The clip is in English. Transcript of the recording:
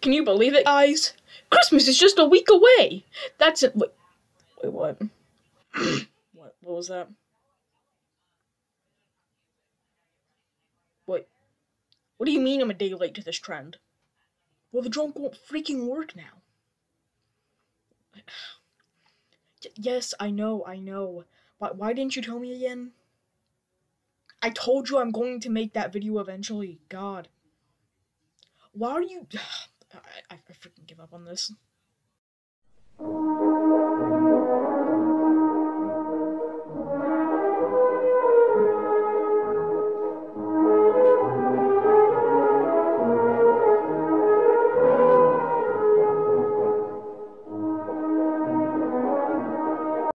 Can you believe it, guys? Christmas is just a week away. That's it. Wait, wait what? what? What was that? Wait. What do you mean I'm a day late to this trend? Well, the drone won't freaking work now. Yes, I know, I know. Why, why didn't you tell me again? I told you I'm going to make that video eventually. God. Why are you... I, I,